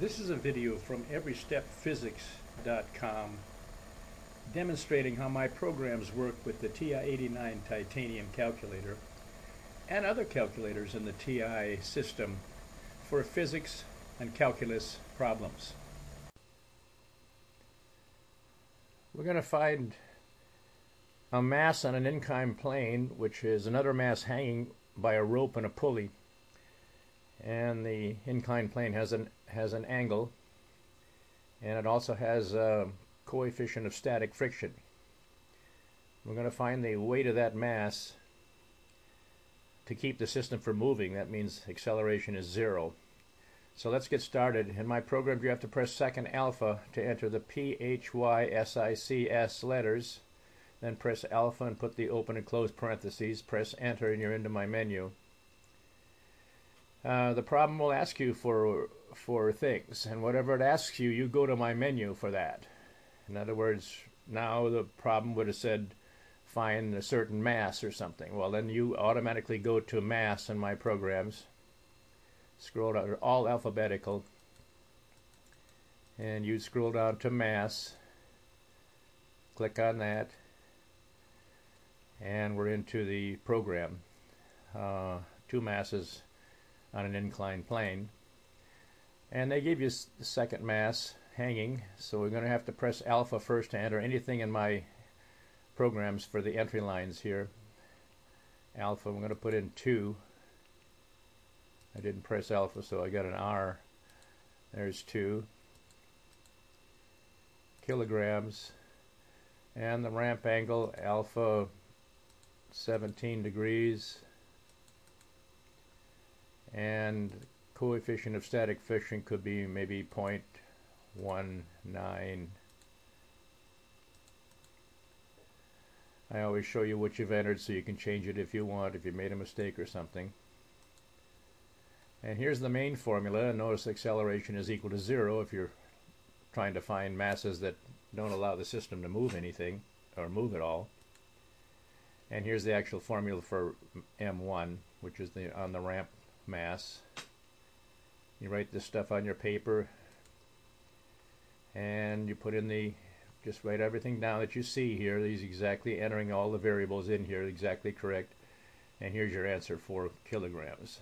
This is a video from EveryStepPhysics.com demonstrating how my programs work with the TI-89 titanium calculator and other calculators in the TI system for physics and calculus problems. We're going to find a mass on an inclined plane, which is another mass hanging by a rope and a pulley and the inclined plane has an has an angle and it also has a coefficient of static friction. We're going to find the weight of that mass to keep the system from moving. That means acceleration is zero. So let's get started. In my program you have to press second alpha to enter the P, H, Y, S, I, C, S letters. Then press alpha and put the open and close parentheses. Press enter and you're into my menu. Uh, the problem will ask you for for things, and whatever it asks you, you go to my menu for that. In other words, now the problem would have said find a certain mass or something. Well, then you automatically go to mass in my programs. Scroll down, all alphabetical, and you scroll down to mass. Click on that, and we're into the program. Uh, two masses on an inclined plane. And they give you the second mass hanging, so we're going to have to press alpha first to enter anything in my programs for the entry lines here. Alpha, I'm going to put in 2. I didn't press alpha, so I got an R. There's 2. Kilograms. And the ramp angle, alpha 17 degrees and coefficient of static friction could be maybe 0.19 I always show you what you've entered so you can change it if you want if you made a mistake or something. And here's the main formula. Notice acceleration is equal to zero if you're trying to find masses that don't allow the system to move anything or move at all. And here's the actual formula for M1 which is the on the ramp mass. You write this stuff on your paper and you put in the just write everything down that you see here. These exactly entering all the variables in here exactly correct. And here's your answer for kilograms.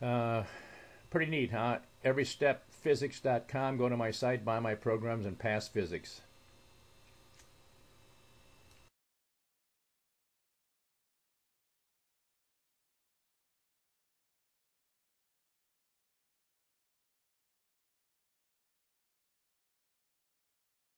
Uh, pretty neat, huh? EveryStepPhysics.com. Go to my site, buy my programs, and pass physics.